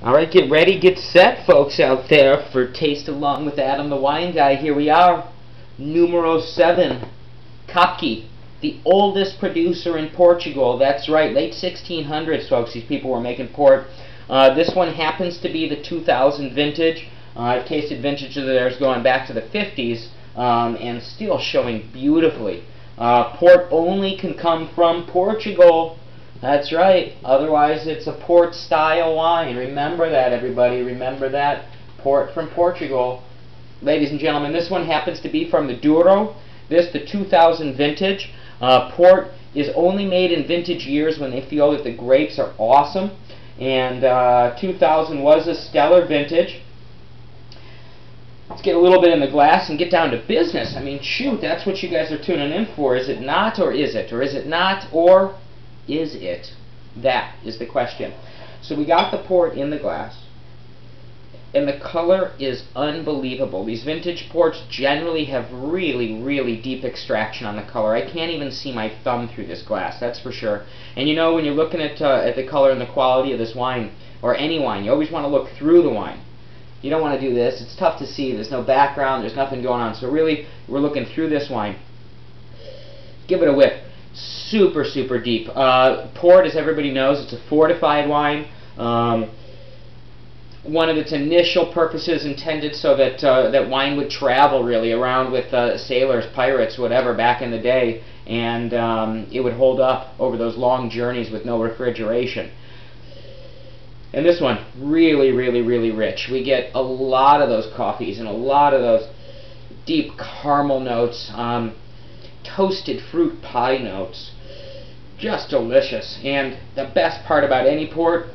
All right, get ready, get set, folks out there, for Taste Along with Adam the Wine Guy. Here we are, numero seven, Kopke, the oldest producer in Portugal. That's right, late 1600s, folks. These people were making port. Uh, this one happens to be the 2000 vintage. Uh, I've tasted vintage of theirs going back to the 50s um, and still showing beautifully. Uh, port only can come from Portugal. That's right. Otherwise, it's a port style wine. Remember that, everybody. Remember that. Port from Portugal. Ladies and gentlemen, this one happens to be from the Douro. This, the 2000 vintage. Uh, port is only made in vintage years when they feel that the grapes are awesome. And uh, 2000 was a stellar vintage. Let's get a little bit in the glass and get down to business. I mean, shoot, that's what you guys are tuning in for. Is it not or is it? Or is it not or is it? That is the question. So we got the port in the glass. And the color is unbelievable. These vintage ports generally have really, really deep extraction on the color. I can't even see my thumb through this glass, that's for sure. And you know, when you're looking at, uh, at the color and the quality of this wine, or any wine, you always want to look through the wine. You don't want to do this. It's tough to see. There's no background. There's nothing going on. So really, we're looking through this wine. Give it a whiff super, super deep. Uh, port, as everybody knows, it's a fortified wine. Um, one of its initial purposes intended so that uh, that wine would travel really around with uh, sailors, pirates, whatever back in the day, and um, it would hold up over those long journeys with no refrigeration. And this one, really, really, really rich. We get a lot of those coffees and a lot of those deep caramel notes. Um, toasted fruit pie notes. Just delicious. And the best part about any port,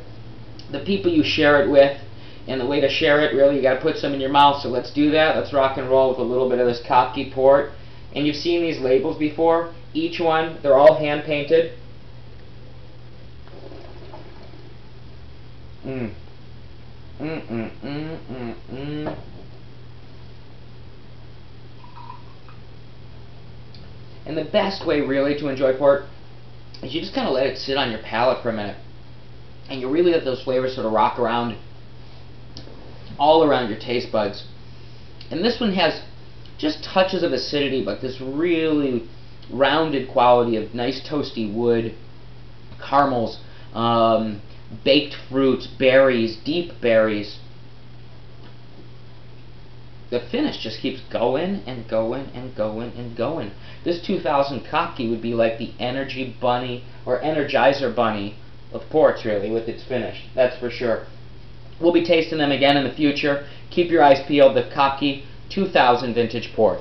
the people you share it with, and the way to share it, really, you got to put some in your mouth. So let's do that. Let's rock and roll with a little bit of this Kopke port. And you've seen these labels before. Each one, they're all hand painted. Mmm, mmm, mmm. Mm, mm, mm. And the best way really to enjoy port is you just kind of let it sit on your palate for a minute. And you really let those flavors sort of rock around all around your taste buds. And this one has just touches of acidity, but this really rounded quality of nice toasty wood, caramels, um, baked fruits, berries, deep berries, the finish just keeps going and going and going and going. This 2000 Kopke would be like the Energy Bunny or Energizer Bunny of ports, really, with its finish. That's for sure. We'll be tasting them again in the future. Keep your eyes peeled. The Kopke 2000 Vintage Port.